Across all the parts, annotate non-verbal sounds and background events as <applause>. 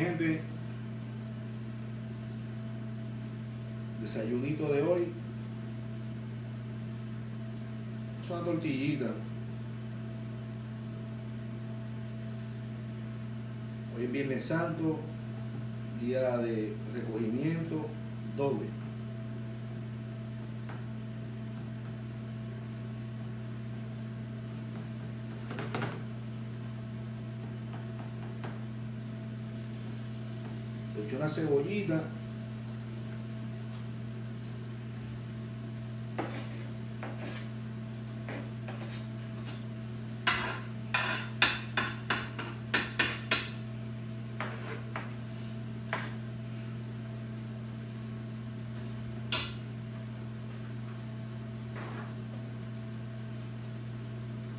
gente. Desayunito de hoy. Es una tortillita. Hoy es Viernes Santo, día de recogimiento doble. Una cebollita.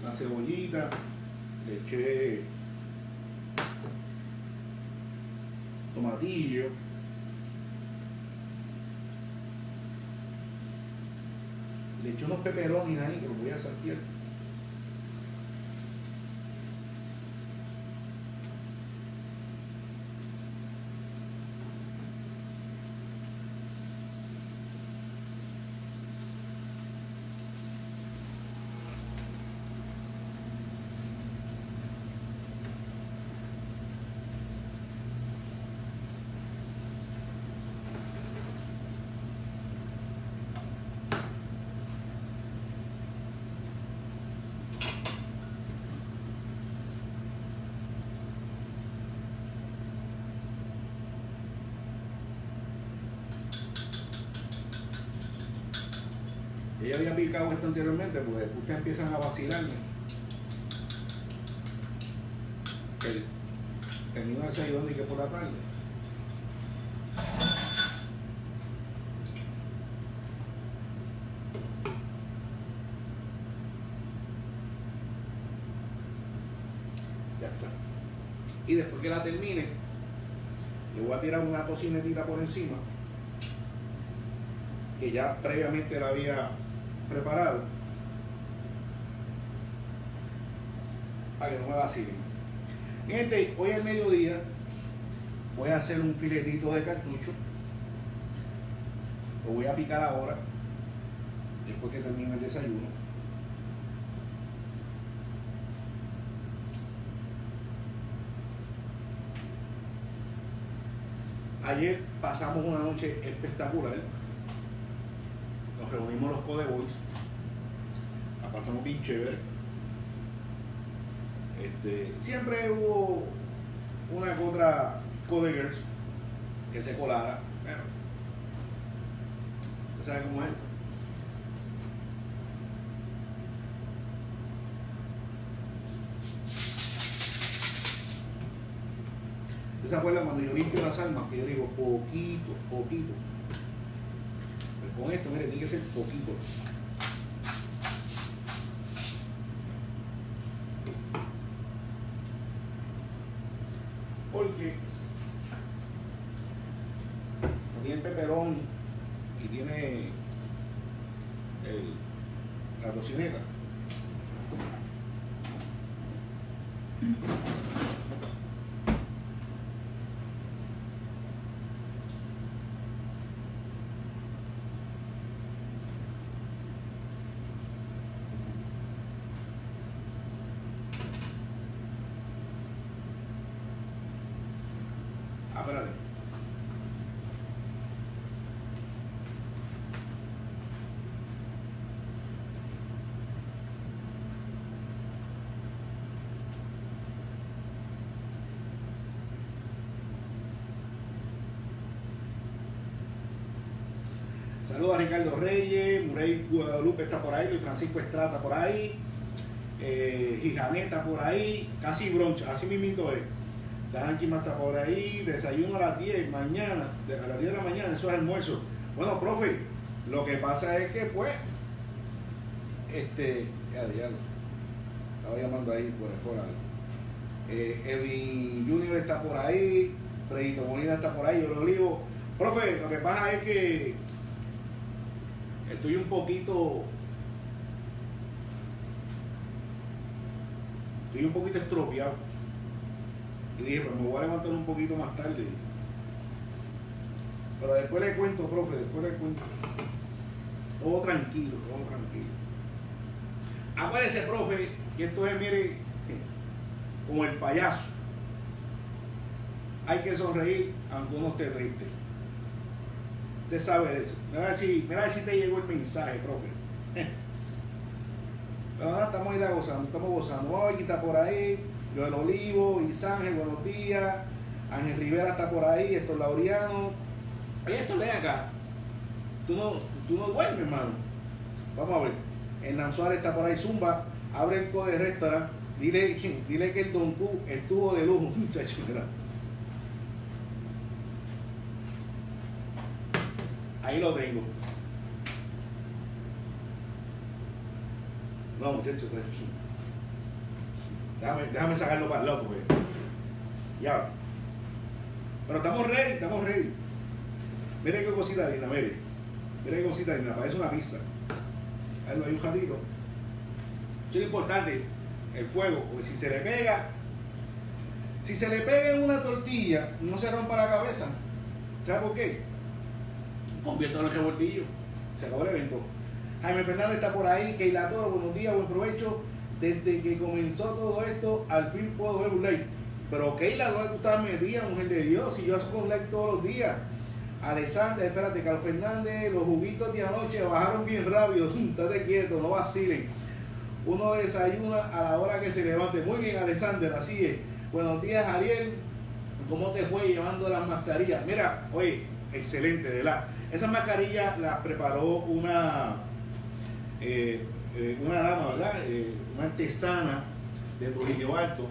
Una cebollita. Le eché tomatillo. Le eché unos peperonis ahí que los voy a saltear. Ella había picado esto anteriormente, pues ustedes empiezan a vacilarme. Que termino desayunando y que por la tarde. Ya está. Y después que la termine, le voy a tirar una tocinetita por encima que ya previamente la había preparado para que no me vacilen. Mi hoy al mediodía voy a hacer un filetito de cartucho. Lo voy a picar ahora, después que termine el desayuno. Ayer pasamos una noche espectacular nos reunimos los Code Boys, la pasamos bien chévere. Este, siempre hubo una que otra Code Girls que se colara, pero ¿usted sabe cómo es? ¿Usted se acuerda cuando yo limpio las almas? Que yo digo poquito, poquito con esto, mire, tiene que poquito. Porque tiene peperón y tiene el, la tocineta. Ah, espérate. Saludos a Ricardo Reyes, Murray Guadalupe está por ahí, Luis Francisco Estrata por ahí, eh, Gijaneta por ahí, casi broncha, así mismito es. Danqui más está por ahí, desayuno a las 10 mañana, a las 10 de la mañana, eso es almuerzo. Bueno, profe, lo que pasa es que pues, este, ya diablo, estaba llamando ahí por por algo. Eh, Junior está por ahí, Fredito Molina está por ahí, yo lo digo, profe, lo que pasa es que estoy un poquito, estoy un poquito estropeado Y dije, pues me voy a levantar un poquito más tarde. Pero después le cuento, profe, después le cuento. Todo tranquilo, todo tranquilo. Acuérdese, profe, que esto es, mire, como el payaso. Hay que sonreír aunque uno esté triste. Sabe de eso. Mira si, mira si te llegó el mensaje, profe. <laughs> Pero nada, estamos ahí gozando, estamos gozando. Hoy está por ahí, yo del Olivo, Isángel, buenos días. Ángel Rivera está por ahí, es Laureano. Oye, esto lee acá. Tú no, tú no duermes, hermano. Vamos a ver. Hernán Suárez está por ahí, Zumba, abre el code restaurant. Dile, <laughs> dile que el Don Q estuvo de lujo, <laughs> muchachos. Ahí lo tengo. No, muchachos, déjame, déjame sacarlo para el pues. Ya. Pero estamos ready, estamos ready. Miren qué cosita linda, miren. Miren qué cosita linda, parece una pizza. Ahí lo hay un ratito. Eso es importante, el fuego, porque si se le pega, si se le pega en una tortilla, no se rompa la cabeza. ¿Sabe por qué? Convierto en los revoltillos. Se acabó el evento. Jaime Fernández está por ahí. Keila Toro, buenos días, buen provecho. Desde que comenzó todo esto, al fin puedo ver un like. Pero Keila, ¿dónde tú estás metida, mujer de Dios? Si yo hago un like todos los días. Alessandra, espérate, Carlos Fernández, los juguitos de anoche bajaron bien rápido. <laughs> Estate quieto, no vacilen. Uno desayuna a la hora que se levante. Muy bien, Alessandra, así es. Buenos días, Ariel. ¿Cómo te fue llevando las mascarillas? Mira, oye, excelente, ¿verdad? Esas mascarillas las preparó una, eh, eh, una dama, ¿verdad? Eh, una artesana de Trujillo Alto.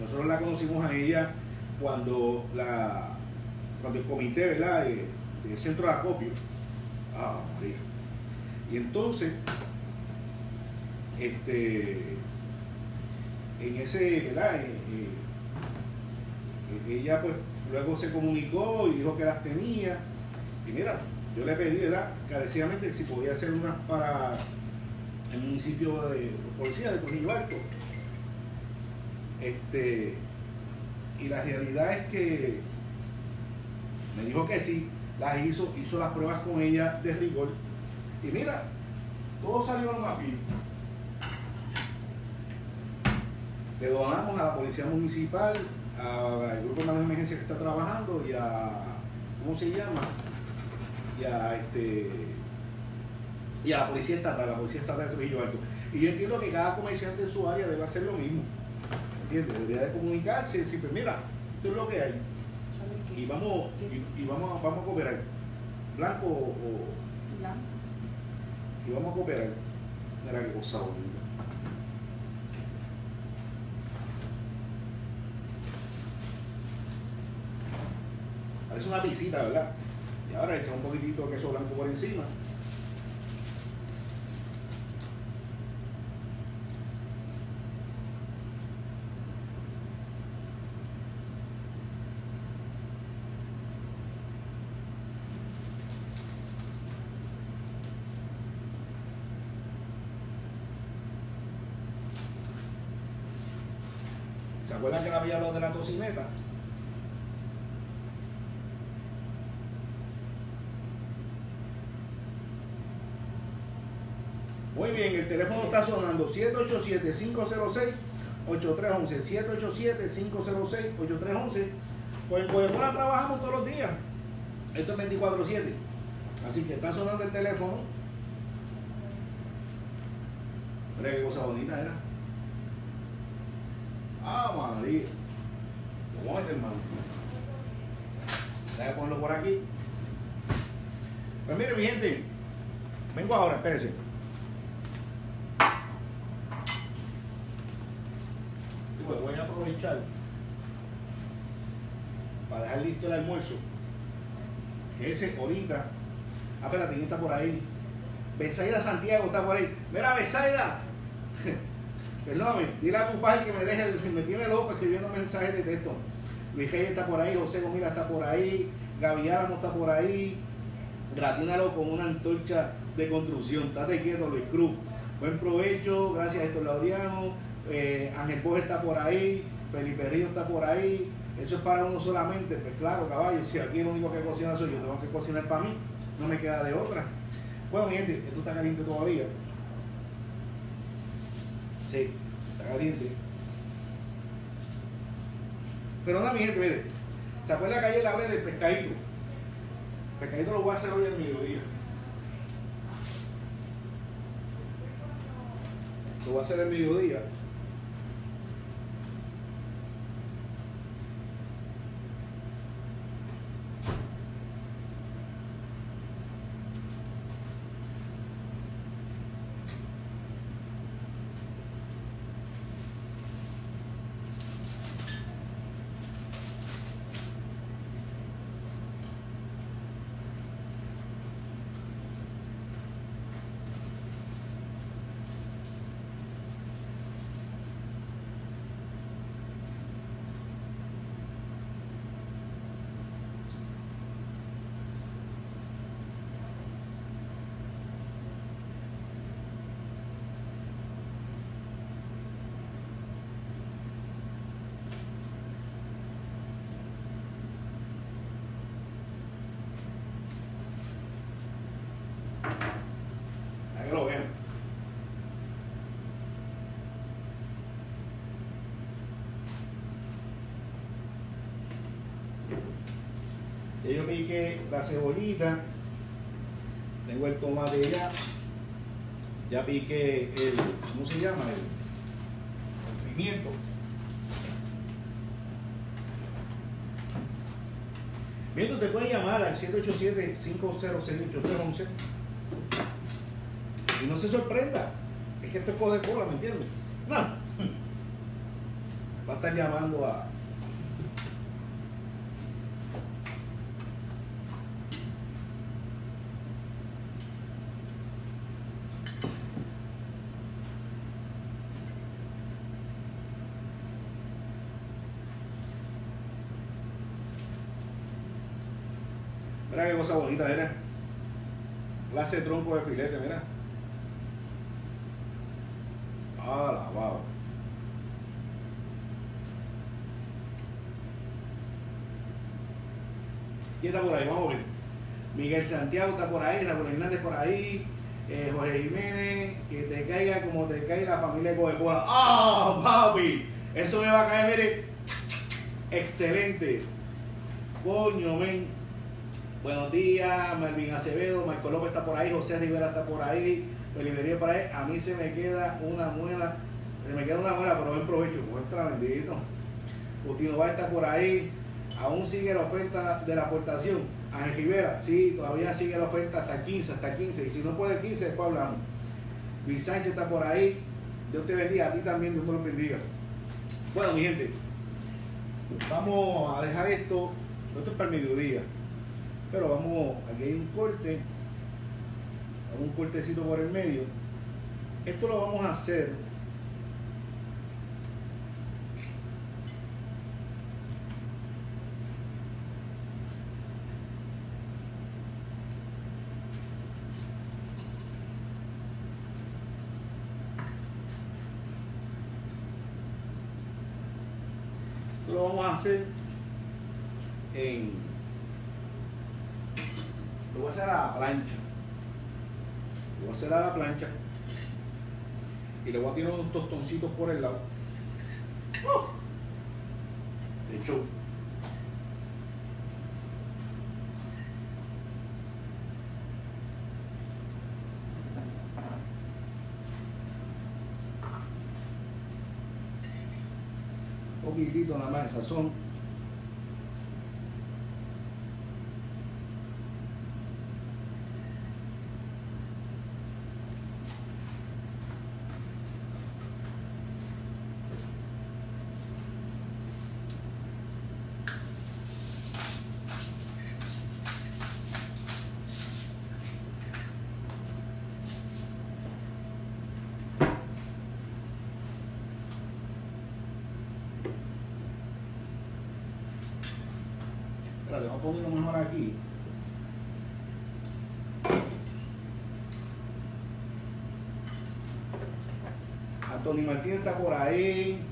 nosotros la conocimos a ella cuando, la, cuando el comité, ¿verdad? De, centro de acopio. Ah, María. Y entonces, este, en ese, ¿verdad? ella pues luego se comunicó y dijo que las tenía y mira, yo le pedí, ¿verdad? Carecidamente si podía hacer unas para el municipio de policía de Trujillo Alto. Este, y la realidad es que me dijo que sí, las hizo, hizo las pruebas con ella de rigor. Y mira, todo salió lo más bien. Le donamos a la Policía Municipal, al grupo de emergencia que está trabajando y a, ¿cómo se llama? Y a, este, y a la policía estatal, la policía estatal de Trujillo Alto. Y yo entiendo que cada comerciante en su área debe hacer lo mismo. ¿Entiendes? Debería de comunicarse y decir, pues mira, esto es lo que hay. Y vamos, y, vamos, vamos a cooperar. Blanco o. Blanco. Y vamos a cooperar. Mira qué cosa bonita. Parece una visita, ¿verdad? Ahora echa un poquitito de queso blanco por encima. ¿Se acuerdan que había hablado de la tocineta? Muy bien, el teléfono está sonando 787-506-8311. 787-506-8311. Pues en Coyamura trabajamos todos los días. Esto es 24-7. Así que está sonando el teléfono. Mira qué cosa bonita era. Ah, María. ¿Cómo es, hermano? Voy a ponerlo por aquí. Pues mire, mi gente. Vengo ahora, espérense. pues voy a para dejar listo el almuerzo. Que ese ahorita. Ah, espérate, está por ahí? Besaida Santiago está por ahí. Mira, Besaida. <laughs> Perdóname, dile a tu padre que me deje, me tiene loco escribiendo mensajes de texto. Luis está por ahí, José Gomila está por ahí, Gaby Álamo está por ahí. Gratínalo con una antorcha de construcción. Estate quieto, Luis Cruz. Buen provecho, gracias a Héctor Laureano. Eh, Ángel Borges está por ahí, Felipe está por ahí, eso es para uno solamente, pues claro, caballo, si aquí el único que cocina soy yo, tengo que cocinar para mí, no me queda de otra. Bueno, mi gente, esto está caliente todavía. Sí, está caliente. Pero nada, mi gente, mire, ¿se acuerda que ayer le hablé del pescadito? El pescadito lo voy a hacer hoy al mediodía. Lo voy a hacer el mediodía. Ahí lo ven. Ya yo piqué la cebollita, tengo el tomate ya, ya piqué el, ¿cómo se llama? El, el pimiento. Miento, te puede llamar al 787-506-8311 y no se sorprenda, es que esto es de cola, ¿me entiendes? No. <laughs> Va a estar llamando a. Mira qué cosa bonita, mira. Clase de tronco de filete, mira. Ah, wow. ¿Quién está por ahí? Vamos a ver. Miguel Santiago está por ahí, Raúl Hernández por ahí, eh, Jorge Jiménez, que te caiga como te caiga la familia de. ¡Ah, papi! Eso me va a caer, mire. Excelente. Coño, men. Buenos días, Melvin Acevedo, Marco López está por ahí, José Rivera está por ahí, Felipe Río por ahí. A mí se me queda una muela, se me queda una muela, pero buen provecho, muestra bendito. Justino va está por ahí, aún sigue la oferta de la aportación. Ángel Rivera, sí, todavía sigue la oferta hasta el 15, hasta el 15. Y si no puede el 15, después hablamos. Luis Sánchez está por ahí. Dios te bendiga, a ti también, Dios te lo bendiga. Bueno, mi gente, vamos a dejar esto, esto es para el mediodía. Pero vamos, aquí hay un corte, un cortecito por el medio. Esto lo vamos a hacer lo vamos a hacer en hacer a la plancha. Lo voy a hacer a la plancha. Y le voy a tirar unos tostoncitos por el lado. ¡Oh! De hecho. Un poquitito nada más de sazón. Espérate, vamos a ponerlo mejor aquí. Anthony Martínez está por ahí.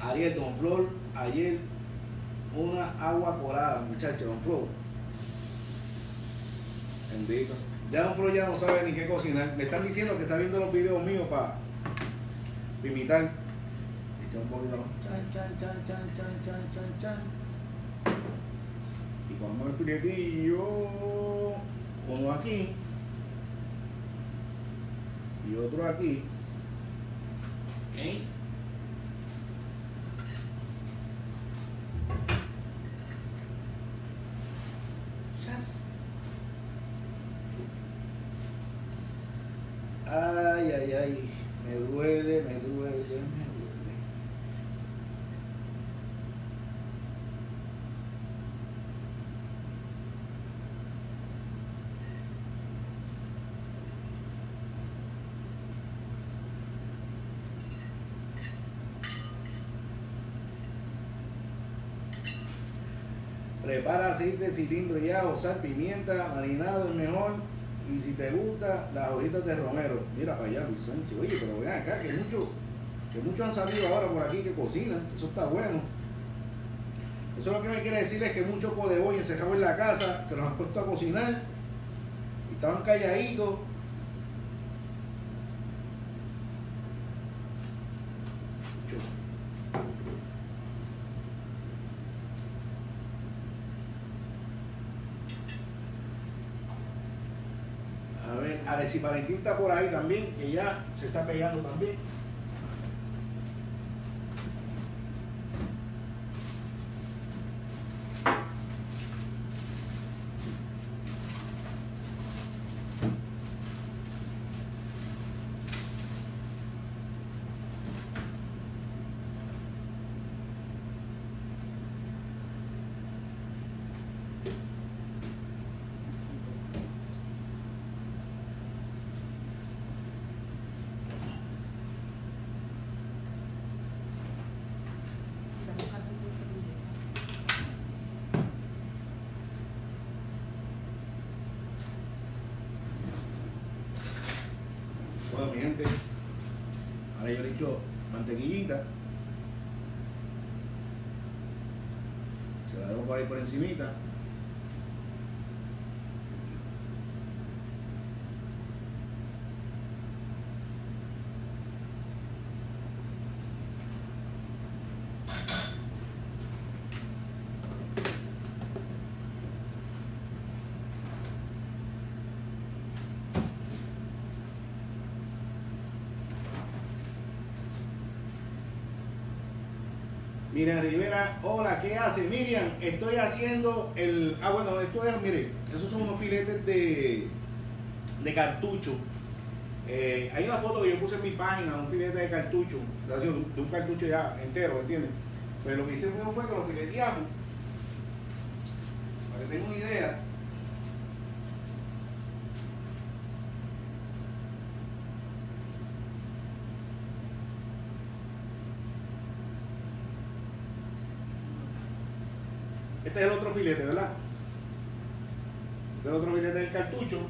Ariel, Don Flor, ayer una agua colada, muchachos, Don Flor. Bendito. Ya Don Flor ya no sabe ni qué cocinar. Me están diciendo que está viendo los videos míos para imitar. Echa un poquito. Chan, chan, chan, chan, chan, chan, chan, chan. Y ponemos el filetillo. Uno aquí. Y otro aquí. Okay Prepara aceite, cilindro y ajo, sal, pimienta, marinado es mejor. Y si te gusta, las hojitas de romero. Mira para allá, Luis Sánchez. Oye, pero vean acá, que muchos que muchos han salido ahora por aquí que cocinan. Eso está bueno. Eso lo que me quiere decir es que muchos podeboy encerrados en la casa, que los han puesto a cocinar y estaban calladitos. Mucho. A Alexis Valentín está por ahí también, que ya se está pegando también. Bueno, mi gente, ahora yo le echo mantequillita. Se la dejo por encimita. Miriam Rivera, hola, ¿qué hace? Miriam, estoy haciendo el. Ah, bueno, esto es, mire, esos son unos filetes de, de cartucho. Eh, hay una foto que yo puse en mi página, un filete de cartucho, de un cartucho ya entero, ¿entiendes? Pero lo que primero fue que lo fileteamos, para que tengan una idea. Este es el otro filete, ¿verdad? Este es el otro filete del cartucho.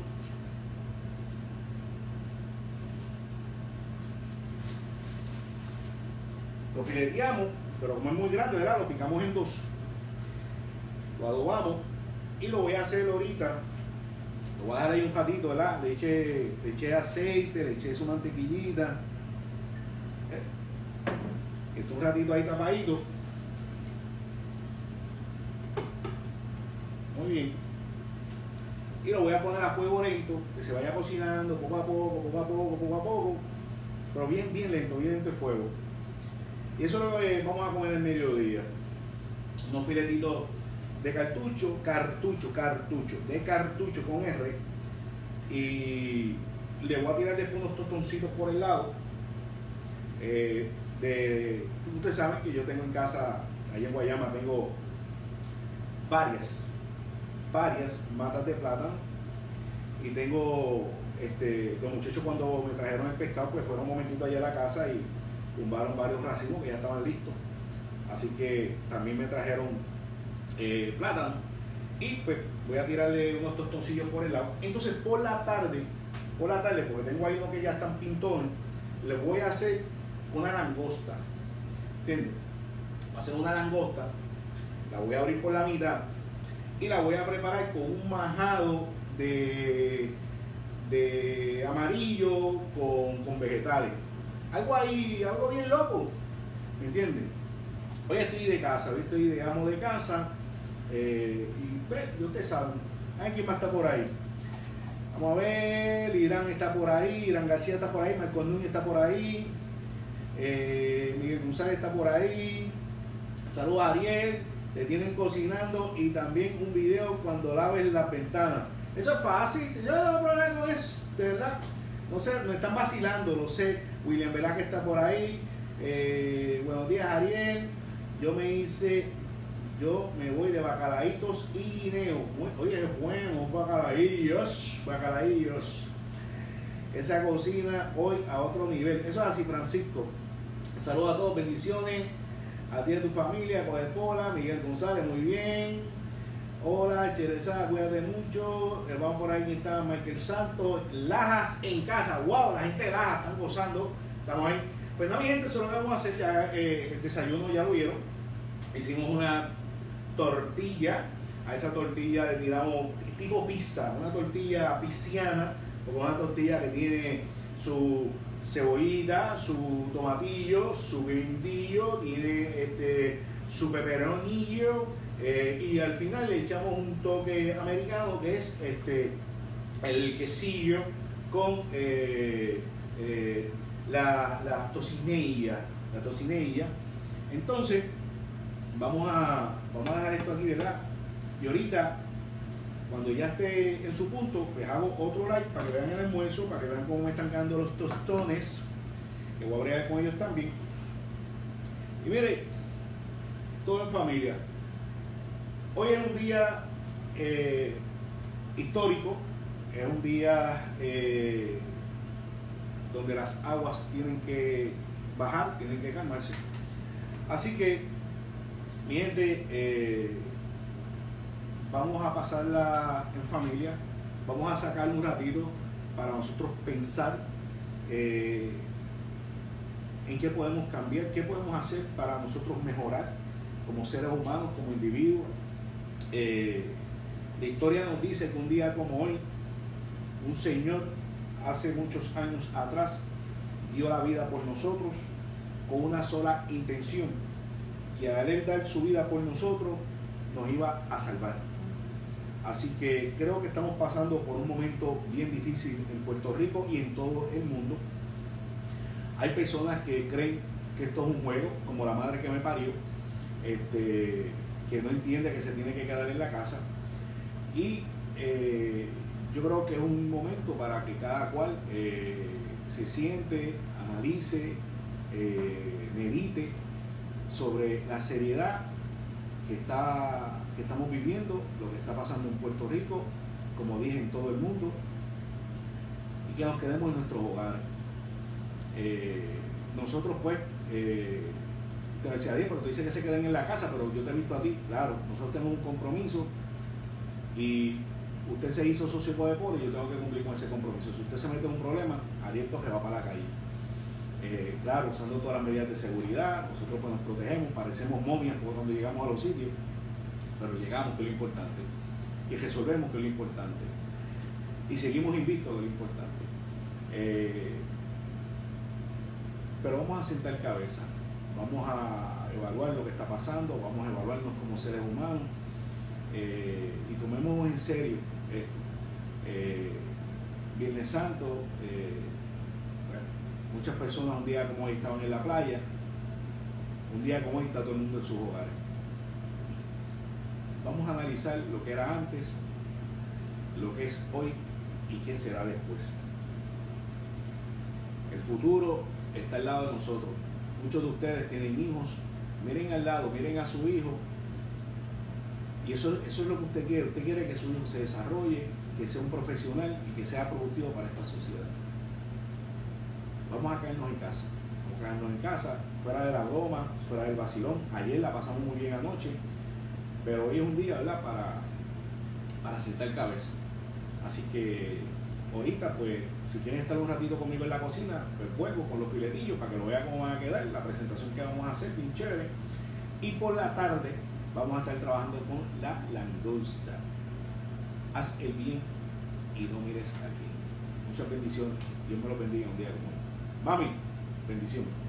Lo fileteamos, pero como es muy grande, ¿verdad? Lo picamos en dos. Lo adobamos y lo voy a hacer ahorita. Lo voy a dejar ahí un ratito, ¿verdad? Le eché, le eché aceite, le eché su mantequillita. ¿Eh? Esto un ratito ahí tapadito. Bien. Y lo voy a poner a fuego lento, que se vaya cocinando poco a poco, poco a poco, poco a poco. Pero bien, bien lento, bien lento el fuego. Y eso lo vamos a comer el mediodía. Unos filetitos de cartucho, cartucho, cartucho, de cartucho con R. Y le voy a tirar después unos tostoncitos por el lado. Eh, de, ustedes saben que yo tengo en casa, allá en Guayama, tengo varias varias matas de plátano y tengo este, los muchachos cuando me trajeron el pescado pues fueron un momentito allá a la casa y tumbaron varios racimos que ya estaban listos así que también me trajeron eh, plátano y pues voy a tirarle unos tostoncillos por el lado entonces por la tarde por la tarde porque tengo ahí unos que ya están pintones les voy a hacer una langosta ¿entiendes? Va a ser una langosta. La voy a abrir por la mitad y la voy a preparar con un majado de, de amarillo con, vegetales. Algo ahí, algo bien loco. ¿Me entiendes? Hoy estoy de casa, hoy estoy de amo de casa. Eh, y ve, yo te saben. ¿Quién más está por ahí? Vamos a ver, Irán está por ahí, Irán García está por ahí, Marco Núñez está por ahí, eh, Miguel González está por ahí. Saludos a Ariel, te tienen cocinando y también un video cuando laves las ventanas. Eso es fácil, yo no tengo problema con eso, de verdad. No sé, me están vacilando, lo sé. William que está por ahí. Eh, buenos días, Ariel. Yo me hice yo me voy de bacalaitos y guineo. Oye, es bueno, bacalaillos, bacalaillos. Esa cocina hoy a otro nivel. Eso es así, Francisco. Saludos a todos, bendiciones. A ti a tu familia, Pola, Miguel González, muy bien. Hola, Cherezada, cuídate mucho. Eh, vamos por ahí, está Michael Santos. Lajas en casa. Wow, la gente de Lajas están gozando. Estamos ahí. Pues no, mi gente, solo vamos a hacer ya eh, el desayuno, ya lo vieron. Hicimos una tortilla. A esa tortilla le tiramos tipo pizza, una tortilla pisciana, o una tortilla que tiene su cebollita, su tomatillo, su pimentillo, tiene este, su peperonillo eh, y al final le echamos un toque americano que es este, el quesillo con eh, eh, la, la la tocinella. Entonces, vamos a, vamos a dejar esto aquí, ¿verdad? Y ahorita, cuando ya esté en su punto, pues hago otro like para que vean el almuerzo, para que vean cómo me están quedando los tostones, que voy a bregar con ellos también. Y mire, todo en familia. Hoy es un día eh, histórico, es un día eh, donde las aguas tienen que bajar, tienen que calmarse. Así que mi gente, eh, vamos a pasarla en familia, vamos a sacar un ratito para nosotros pensar eh, en qué podemos cambiar, qué podemos hacer para nosotros mejorar como seres humanos, como individuos. Eh, la historia nos dice que un día como hoy, un señor hace muchos años atrás dio la vida por nosotros con una sola intención, que al él dar su vida por nosotros nos iba a salvar. Así que creo que estamos pasando por un momento bien difícil en Puerto Rico y en todo el mundo. Hay personas que creen que esto es un juego, como la madre que me parió, este, que no entiende que se tiene que quedar en la casa. Y eh, yo creo que es un momento para que cada cual eh, se siente, analice, eh, medite sobre la seriedad que, está, estamos viviendo, lo que está pasando en Puerto Rico, como dije, en todo el mundo, y que nos quedemos en nuestros hogares. Eh, nosotros pues, eh, te decía, pero tú dices que se queden en la casa, pero yo te he visto a ti, claro, nosotros tenemos un compromiso y usted se hizo socio de y yo tengo que cumplir con ese compromiso. Si usted se mete en un problema, Ariel se va para la calle. Eh, claro, usando todas las medidas de seguridad, nosotros pues nos protegemos, parecemos momias cuando llegamos a los sitios, pero llegamos, que es lo importante, y resolvemos, que es lo importante, y seguimos invistos, que es lo importante. Eh, pero vamos a sentar cabeza, vamos a evaluar lo que está pasando, vamos a evaluarnos como seres humanos, eh, y tomemos en serio esto. Viernes Santo, Muchas personas un día como hoy estaban en la playa, un día como hoy está todo el mundo en sus hogares. Vamos a analizar lo que era antes, lo que es hoy y qué será después. El futuro está al lado de nosotros. Muchos de ustedes tienen hijos, miren al lado, miren a su hijo. Y eso, eso es lo que usted quiere. Usted quiere que su hijo se desarrolle, que sea un profesional y que sea productivo para esta sociedad vamos a caernos en casa. Vamos a caernos en casa, fuera de la broma, fuera del vacilón. Ayer la pasamos muy bien anoche, pero hoy es un día, ¿verdad? Para, para sentar cabeza. Así que ahorita, pues, si quieren estar un ratito conmigo en la cocina, pues vuelvo con los filetillos para que lo vean cómo van a quedar. La presentación que vamos a hacer, bien chévere. Y por la tarde vamos a estar trabajando con la langosta. Haz el bien y no mires aquí. Muchas bendiciones. Dios me lo bendiga un día como hoy. Mami, bendiciones.